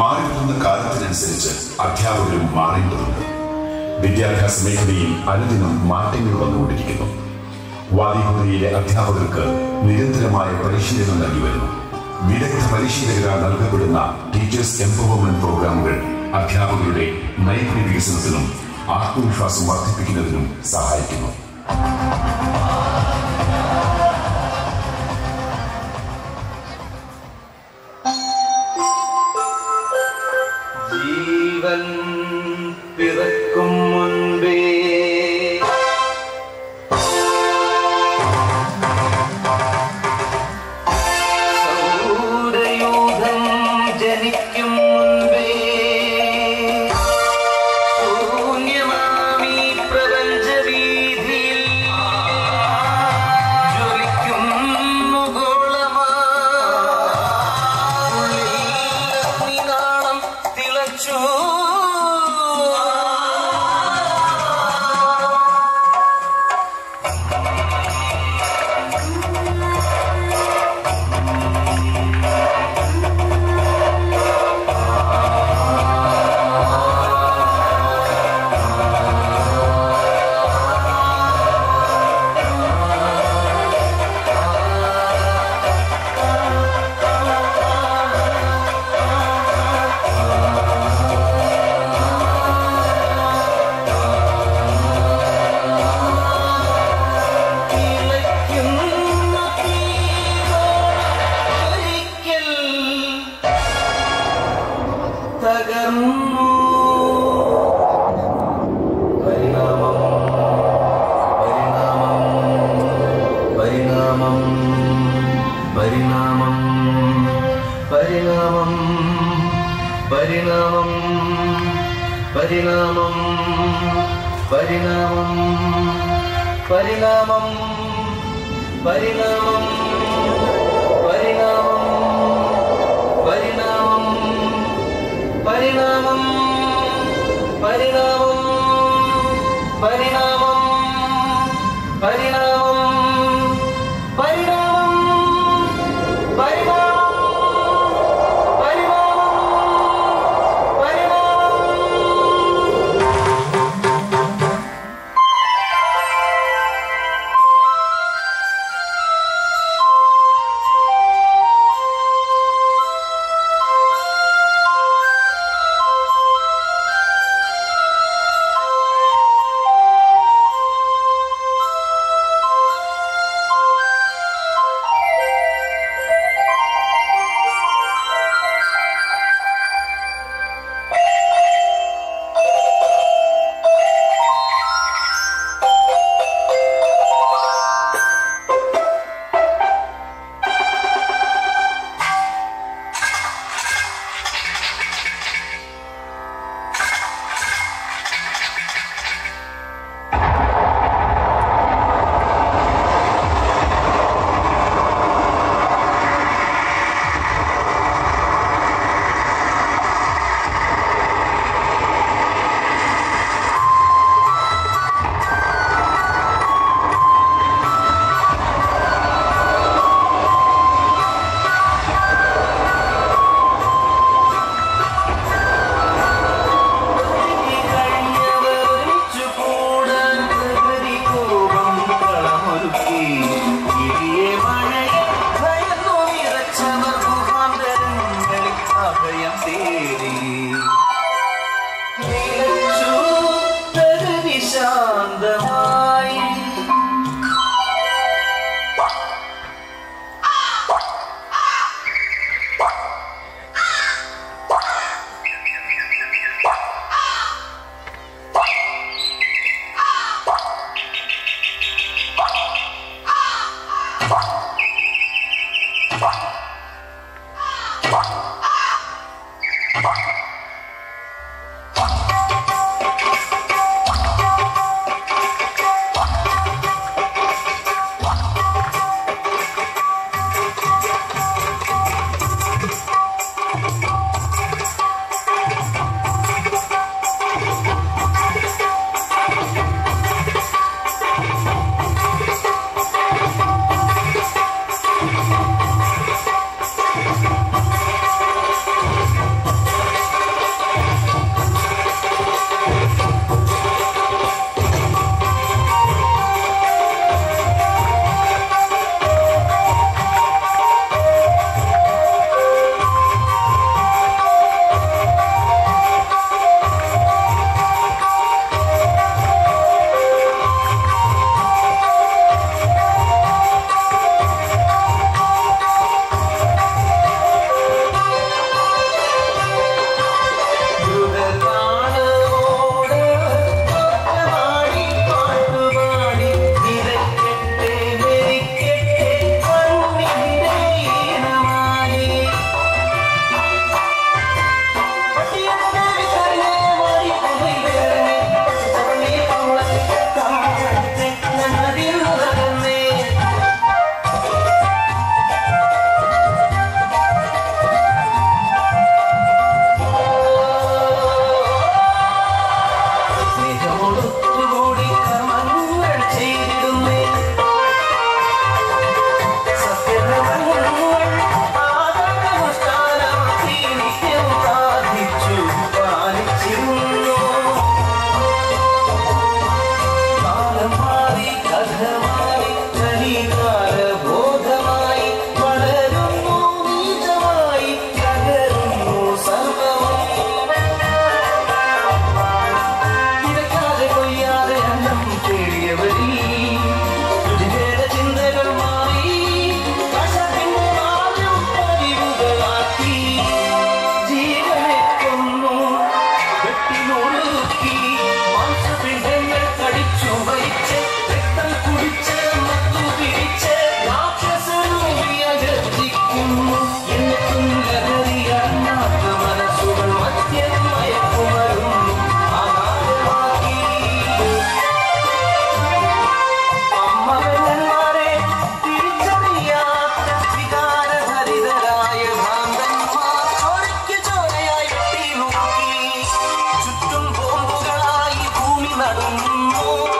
മാറിവരുന്ന കാലത്തിനനുസരിച്ച് അധ്യാപകരും മാറേണ്ടതുണ്ട്. വിദ്യാഭ്യാസ മേഖലയിൽ അനുദിനം മാറ്റങ്ങൾ വന്നുകൊണ്ടിരിക്കുന്നു. വാദിഹുദയിലെ അധ്യാപകർക്ക് നിരന്തരമായ പരിശീലനം നൽകി വരുന്നു. വിദഗ്ധ പരിശീലകരാൽ നൽകപ്പെടുന്ന ടീച്ചേഴ്സ് എംപവർമെന്റ് പ്രോഗ്രാമുകൾ അധ്യാപകരുടെ നൈപുണ്യ വികസനത്തിനും ആത്മവിശ്വാസം വർദ്ധിപ്പിക്കുന്നതിനും സഹായിക്കുന്നു. പരിണാമം പരിണാമം പരിണാമം പരിണാമം പരിണാമം പരിണാമം പരിണാമം പരിണാമം പരിണാമം പരിണാമം പരിണാമം Bye. Oh.